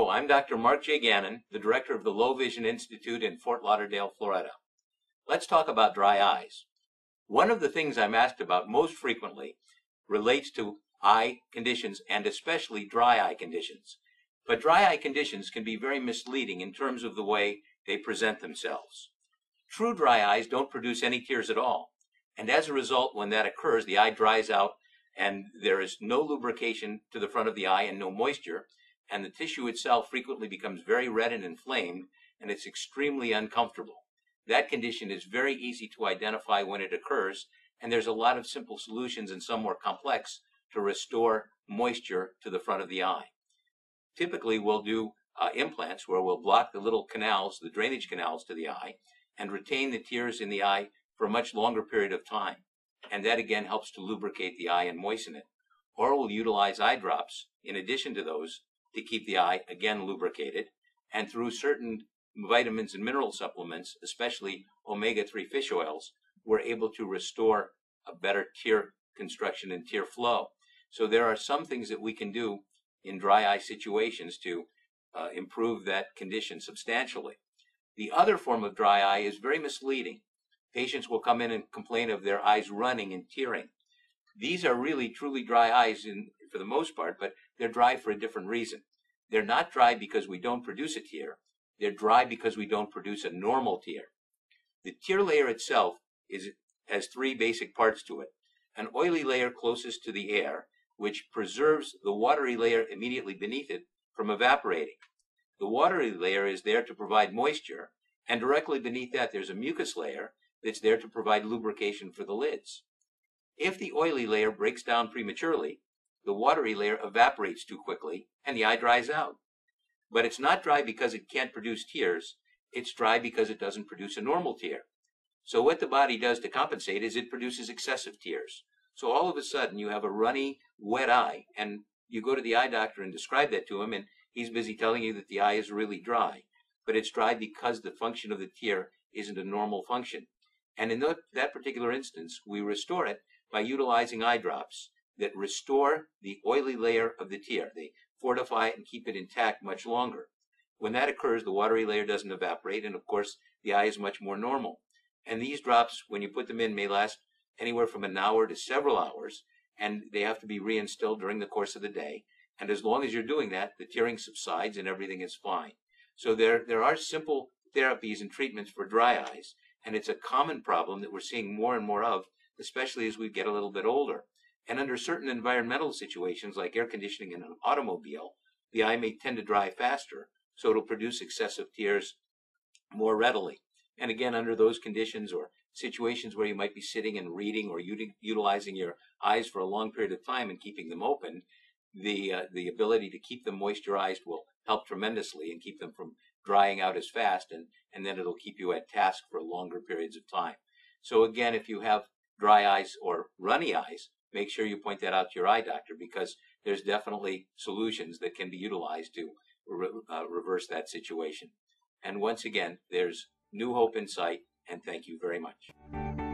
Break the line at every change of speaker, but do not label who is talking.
Dr. Marc J. Gannon, the director of the Low Vision Institute in Fort Lauderdale, Florida. Let's talk about dry eyes. One of the things I'm asked about most frequently relates to eye conditions and especially dry eye conditions. But dry eye conditions can be very misleading in terms of the way they present themselves. True dry eyes don't produce any tears at all. And as a result, when that occurs, the eye dries out and there is no lubrication to the front of the eye and no moisture, and the tissue itself frequently becomes very red and inflamed, and it's extremely uncomfortable. That condition is very easy to identify when it occurs, and there's a lot of simple solutions and some more complex to restore moisture to the front of the eye. Typically, we'll do uh, implants where we'll block the little canals, the drainage canals to the eye, and retain the tears in the eye for a much longer period of time. And that again helps to lubricate the eye and moisten it. Or we'll utilize eye drops in addition to those to keep the eye again lubricated. And through certain vitamins and mineral supplements, especially omega-3 fish oils, we're able to restore a better tear construction and tear flow. So there are some things that we can do in dry eye situations to uh, improve that condition substantially. The other form of dry eye is very misleading. Patients will come in and complain of their eyes running and tearing. These are really truly dry eyes in, for the most part, but they're dry for a different reason. They're not dry because we don't produce a tear. They're dry because we don't produce a normal tear. The tear layer itself is, has three basic parts to it. An oily layer closest to the air, which preserves the watery layer immediately beneath it from evaporating. The watery layer is there to provide moisture, and directly beneath that there's a mucus layer that's there to provide lubrication for the lids. If the oily layer breaks down prematurely, the watery layer evaporates too quickly and the eye dries out. But it's not dry because it can't produce tears. It's dry because it doesn't produce a normal tear. So what the body does to compensate is it produces excessive tears. So all of a sudden you have a runny, wet eye, and you go to the eye doctor and describe that to him, and he's busy telling you that the eye is really dry. But it's dry because the function of the tear isn't a normal function. And in that particular instance, we restore it by utilizing eye drops that restore the oily layer of the tear. They fortify it and keep it intact much longer. When that occurs, the watery layer doesn't evaporate, and of course, the eye is much more normal. And these drops, when you put them in, may last anywhere from an hour to several hours, and they have to be reinstilled during the course of the day. And as long as you're doing that, the tearing subsides and everything is fine. So there, there are simple therapies and treatments for dry eyes, and it's a common problem that we're seeing more and more of, especially as we get a little bit older. And under certain environmental situations, like air conditioning in an automobile, the eye may tend to dry faster, so it'll produce excessive tears more readily. And again, under those conditions or situations where you might be sitting and reading or utilizing your eyes for a long period of time and keeping them open, the uh, the ability to keep them moisturized will help tremendously and keep them from drying out as fast, and and then it'll keep you at task for longer periods of time. So again, if you have dry eyes or runny eyes, make sure you point that out to your eye doctor because there's definitely solutions that can be utilized to re uh, reverse that situation. And once again, there's new hope in sight, and thank you very much.